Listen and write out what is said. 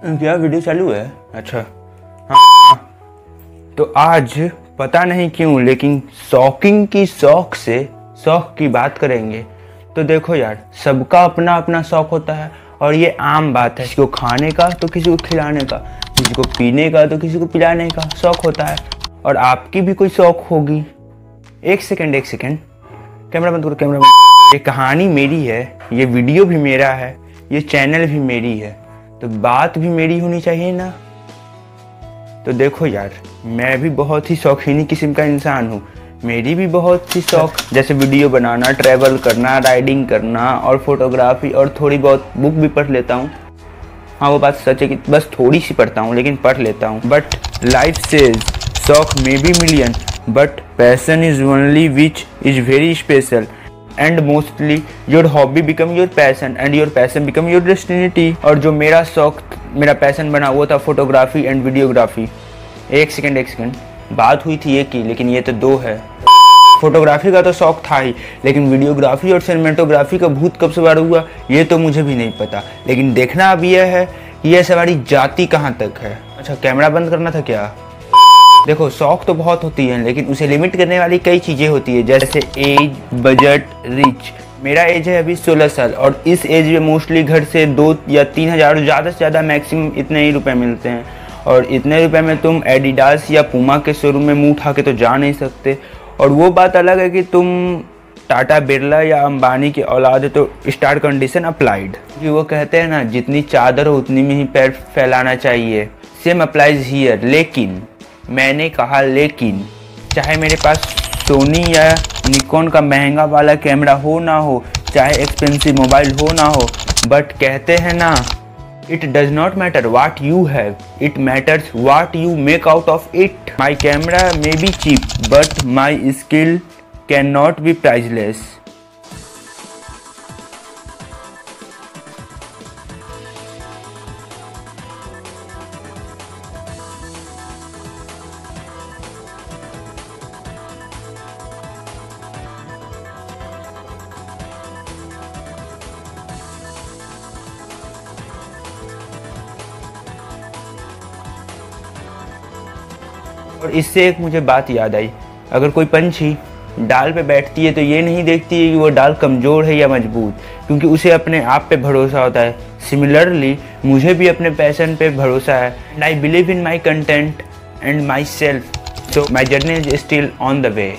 क्या वीडियो चालू है। अच्छा। हाँ। तो आज पता नहीं क्यों, लेकिन शॉकिंग की शौक से शौक की बात करेंगे तो देखो यार, सबका अपना अपना शौक होता है, और ये आम बात है। किसी को खाने का तो किसी को खिलाने का, किसी को पीने का तो किसी को पिलाने का शौक होता है, और आपकी भी कोई शौक होगी। एक सेकंड एक सेकंड कैमरा बंद करो कैमरा बंद ये कहानी मेरी है, ये वीडियो भी मेरा है, ये चैनल भी मेरी है। तो बात भी मेरी होनी चाहिए ना? तो देखो यार, मैं भी बहुत ही शौकीनी किस्म का इंसान हूँ। मेरी भी बहुत सी शौक, जैसे वीडियो बनाना ट्रैवल करना राइडिंग करना और फोटोग्राफी और थोड़ी बहुत बुक भी पढ़ लेता हूँ। हाँ वो बात सच है कि बस थोड़ी सी पढ़ता हूँ, लेकिन पढ़ लेता हूँ। But life says shauk may be million but passion is only which is very special and mostly your hobby become your passion and your passion become your destiny और जो मेरा शौक, मेरा पैसन बना, वो था फोटोग्राफी एंड वीडियोग्राफी एक second एक सेकेंड बात हुई थी एक की लेकिन ये तो दो है। फोटोग्राफी का तो शौक था ही, लेकिन वीडियोग्राफी और सिनेमेटोग्राफी का भूत कब सवार हुआ, ये तो मुझे भी नहीं पता। लेकिन देखना अब यह है कि यह सवारी जाती कहाँ तक है। अच्छा कैमरा बंद करना था क्या? देखो, शौक तो बहुत होती है, लेकिन उसे लिमिट करने वाली कई चीज़ें होती है, जैसे एज बजट रिच मेरा एज है अभी 16 साल, और इस एज में मोस्टली घर से दो या तीन हज़ार ज़्यादा से ज़्यादा मैक्सिमम इतने ही रुपए मिलते हैं। और इतने रुपए में तुम एडिडास या पुमा के शोरूम में मुँह उठा के तो जा नहीं सकते। और वो बात अलग है कि तुम टाटा बिरला या अंबानी की औलाद तो स्टार कंडीशन अप्लाइड कि वो कहते हैं ना, जितनी चादर हो उतनी में ही पैर फैलाना चाहिए। सेम अप्लाइज हीयर लेकिन मैंने कहा, लेकिन चाहे मेरे पास सोनी या निकॉन का महँगा वाला कैमरा हो ना हो, चाहे एक्सपेंसिव मोबाइल हो ना हो, बट कहते हैं ना, it does not matter what you have, it matters what you make out of it. My camera may be cheap, but my skill can not be priceless और इससे एक मुझे बात याद आई। अगर कोई पंछी डाल पे बैठती है तो ये नहीं देखती है कि वो डाल कमज़ोर है या मज़बूत, क्योंकि उसे अपने आप पे भरोसा होता है। सिमिलरली मुझे भी अपने पैसन पे भरोसा है। And I believe in my content and my self so my journey is still on the way